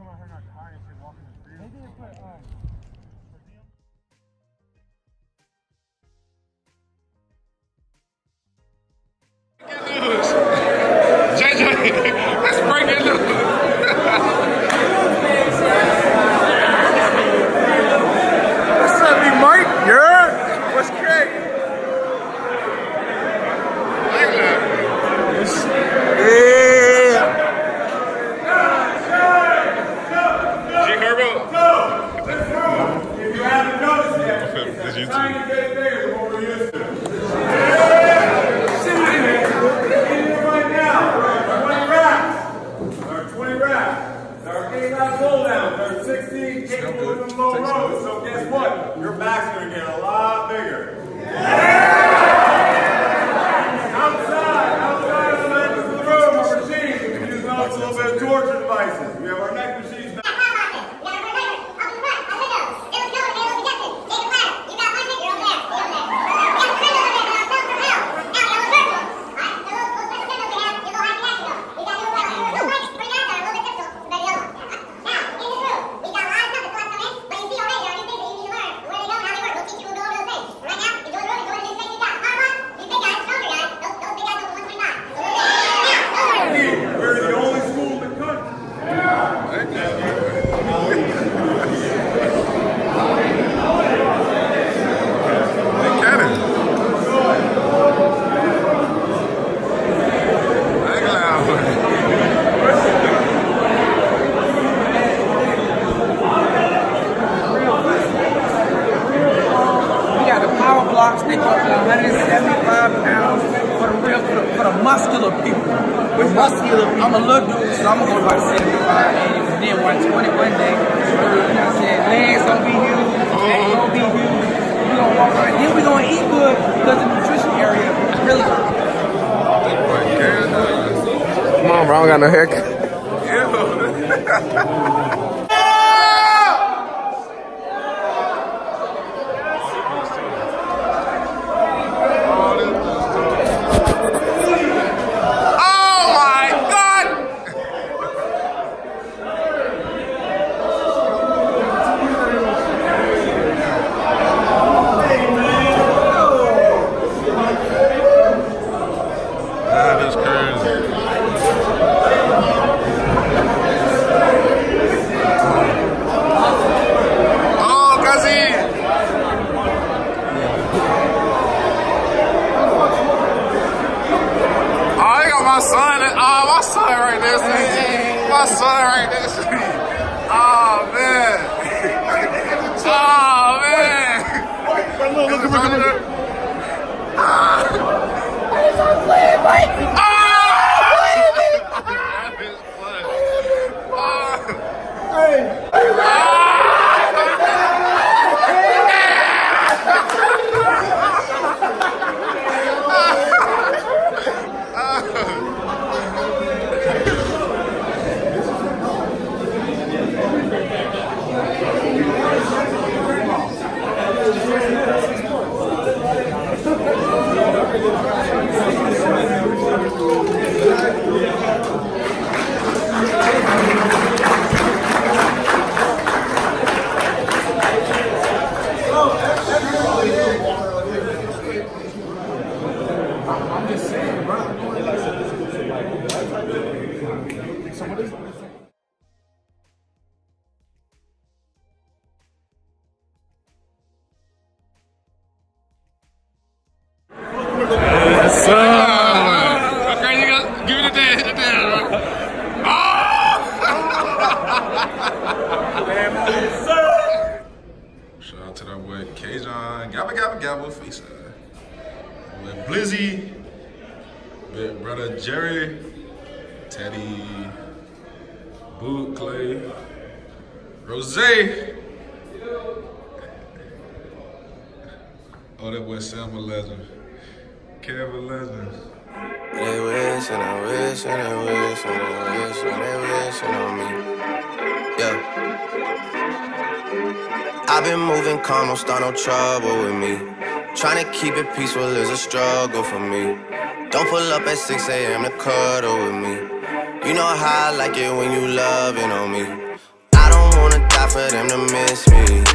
We come out here in our car and say walking the street. They put um. Racks. There are 8 racks hold downs. There are 16 capable of low rows. So guess what? Your back's going to get a lot bigger. Outside, outside on the edges of the room are machines. We can use those a little bit of torture devices. We have our neck machines now. We're the only school in the country. Cannon. That loud. We got the power blocks, they go up to 175 pounds for the real, for the, for the muscular people. With. I'm a little dude, so I'm gonna go to about 75, 80, and then 120 one day. You know what I'm saying? Legs gonna be huge, neck gonna be huge. We gonna walk around, then we gonna eat good because the nutrition area really. Come on, bro, I don't got no haircut. Oh my God! That is crazy. Oh, Kazi! Oh, I got my son. Oh, my son right there. See? My son right there. See? Oh, man. Oh, man. Look, look, look, look, look. Okay, you got give it a dance, a dance. Shout out to that boy Kajon, Gabba Gabba Gabba Face. With Blizzy, with brother Jerry, Teddy, Boot Clay. Rose. Oh, that boy Sam a legend. Kevin Legend. They wish and I wish and I wish and I wish and they wishing on me. Yeah. I've been moving calm, don't start no trouble with me. Trying to keep it peaceful is a struggle for me. Don't pull up at 6 a.m. to cuddle with me. You know how I like it when you loving on me. I don't wanna die for them to miss me.